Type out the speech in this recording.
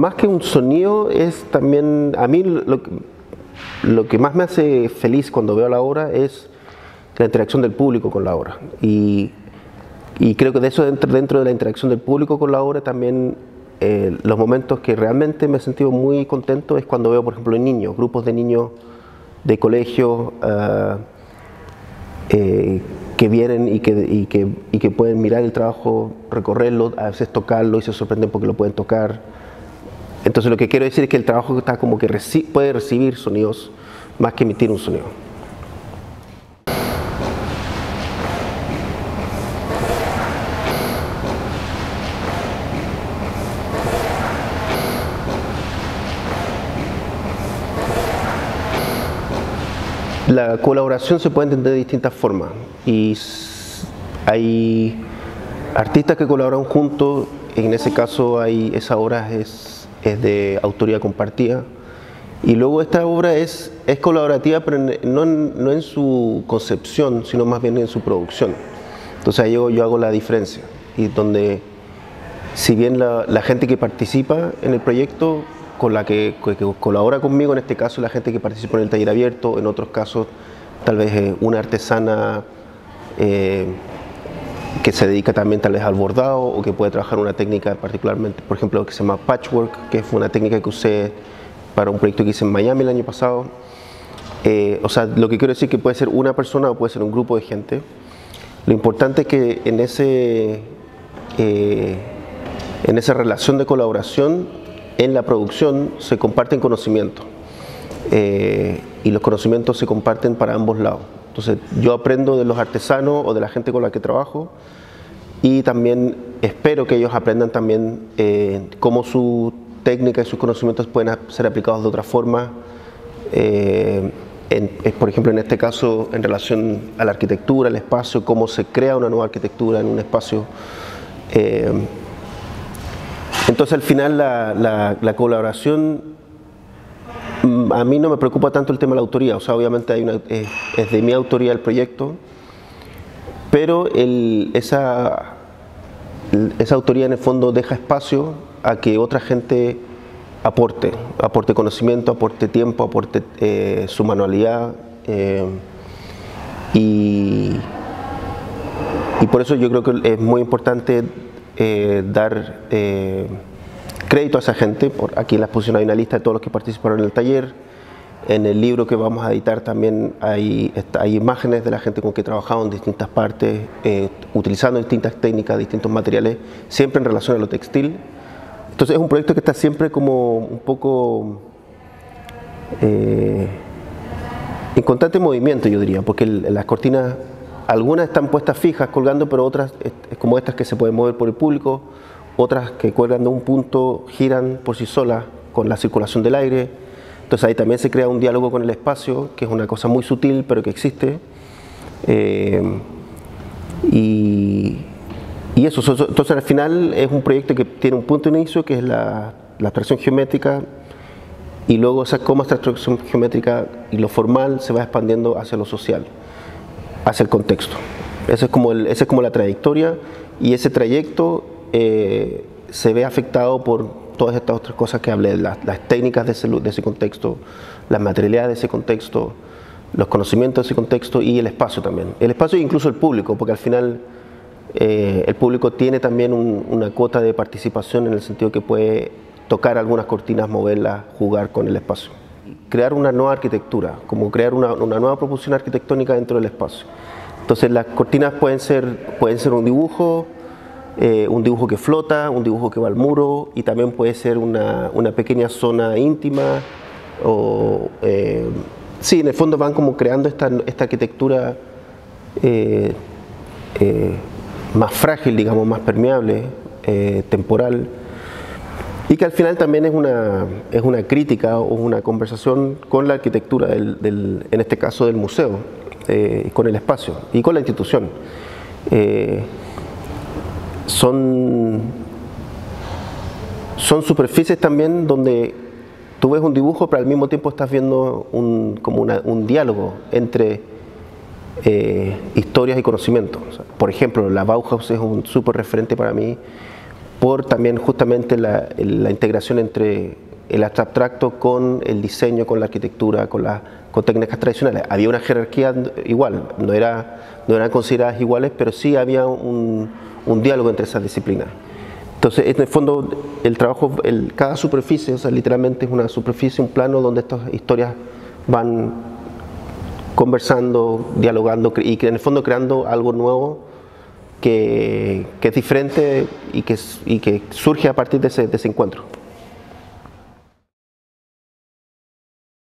más que un sonido es también, a mí lo, que más me hace feliz cuando veo la obra es la interacción del público con la obra. Y, y creo que de eso dentro, dentro, de la interacción del público con la obra también eh, los momentos que realmente me he sentido muy contento es cuando veo, por ejemplo, niños, grupos de niños de colegio uh, eh, que vienen y que, y, que, y que pueden mirar el trabajo, recorrerlo, a veces tocarlo y se sorprenden porque lo pueden tocar. Entonces lo que quiero decir es que el trabajo está como que puede recibir sonidos más que emitir un sonido. La colaboración se puede entender de distintas formas y hay artistas que colaboran juntos, en ese caso hay, esa obra es, es de autoría compartida y luego esta obra es, es colaborativa pero no, no, en su concepción sino más bien en su producción. Entonces ahí yo, yo hago la diferencia y donde si bien la, gente que participa en el proyecto con la que, que, colabora conmigo, en este caso la gente que participa en el taller abierto, en otros casos tal vez eh, una artesana eh, que se dedica también tal vez al bordado o que puede trabajar una técnica particularmente, por ejemplo, que se llama patchwork, que fue una técnica que usé para un proyecto que hice en Miami el año pasado. Eh, o sea, lo que quiero decir que puede ser una persona o puede ser un grupo de gente. Lo importante es que en, ese, eh, en esa relación de colaboración en la producción se comparten conocimientos eh, y los conocimientos se comparten para ambos lados. Entonces yo aprendo de los artesanos o de la gente con la que trabajo y también espero que ellos aprendan también eh, cómo su técnica y sus conocimientos pueden ser aplicados de otra forma. Eh, en, por ejemplo, en este caso, en relación a la arquitectura, el espacio, cómo se crea una nueva arquitectura en un espacio. Eh, entonces al final la, la, la, colaboración, a mí no me preocupa tanto el tema de la autoría, o sea, obviamente hay una, es, es de mi autoría el proyecto, pero esa, esa autoría en el fondo deja espacio a que otra gente aporte, aporte conocimiento, aporte tiempo, aporte eh, su manualidad eh, y, y por eso yo creo que es muy importante eh, dar eh, crédito a esa gente. Por aquí en la exposición hay una lista de todos los que participaron en el taller. En el libro que vamos a editar también hay, hay imágenes de la gente con que trabajado en distintas partes, eh, utilizando distintas técnicas, distintos materiales, siempre en relación a lo textil. Entonces es un proyecto que está siempre como un poco eh, en constante movimiento, yo diría, porque el, las cortinas algunas están puestas fijas colgando, pero otras, como estas que se pueden mover por el público, otras que cuelgan de un punto, giran por sí solas con la circulación del aire. Entonces ahí también se crea un diálogo con el espacio, que es una cosa muy sutil, pero que existe. Eh, y, y, eso, entonces al final es un proyecto que tiene un punto de inicio, que es la, la abstracción geométrica, y luego esa como abstracción geométrica y lo formal se va expandiendo hacia lo social hacia el contexto. Esa es como, el, esa es como la trayectoria y ese trayecto eh, se ve afectado por todas estas otras cosas que hablé, las, técnicas de ese, de ese contexto, las materialidades de ese contexto, los conocimientos de ese contexto y el espacio también. El espacio e incluso el público, porque al final eh, el público tiene también un, una cuota de participación en el sentido que puede tocar algunas cortinas, moverlas, jugar con el espacio crear una nueva arquitectura, como crear una, una, nueva proposición arquitectónica dentro del espacio. Entonces las cortinas pueden ser, pueden ser un dibujo, eh, un dibujo que flota, un dibujo que va al muro y también puede ser una, una pequeña zona íntima o eh, sí, en el fondo van como creando esta, esta arquitectura eh, más frágil, digamos, más permeable, temporal y que al final también es una, es una crítica o una conversación con la arquitectura, del, en este caso del museo, con el espacio y con la institución. Son, son superficies también donde tú ves un dibujo, pero al mismo tiempo estás viendo un, como una, un diálogo entre eh, historias y conocimientos. Por ejemplo, la Bauhaus es un súper referente para mí por también justamente la, la integración entre el abstracto con el diseño, con la arquitectura, con, la, con técnicas tradicionales. Había una jerarquía igual, no, era, no eran consideradas iguales, pero sí había un, un diálogo entre esas disciplinas. Entonces, en el fondo, el trabajo, el, cada superficie, o sea, literalmente es una superficie, un plano donde estas historias van conversando, dialogando y en el fondo creando algo nuevo que, es diferente y que, surge a partir de ese encuentro.